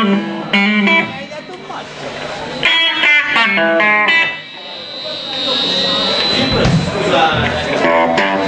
Thank you.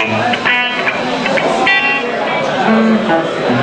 Thank you.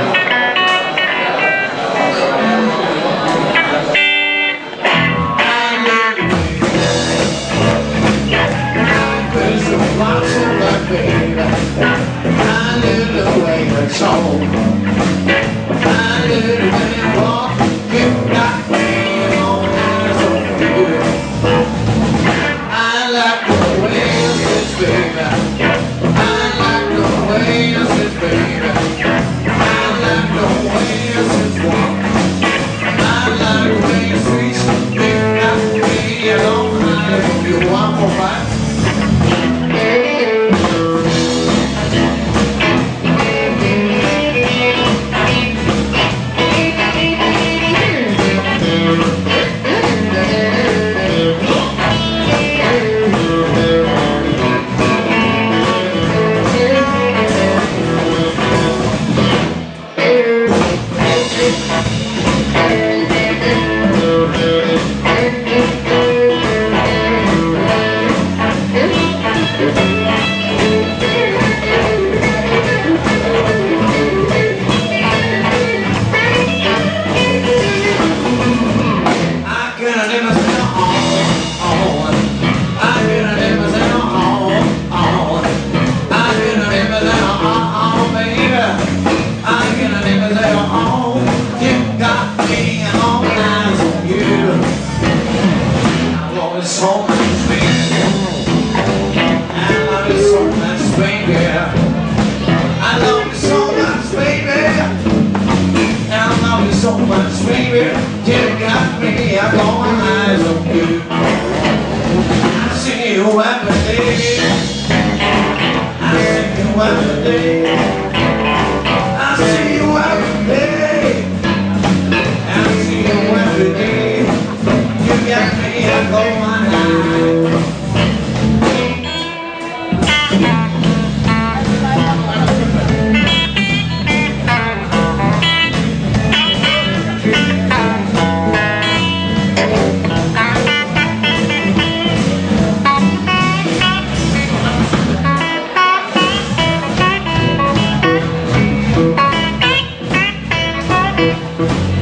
day. thank you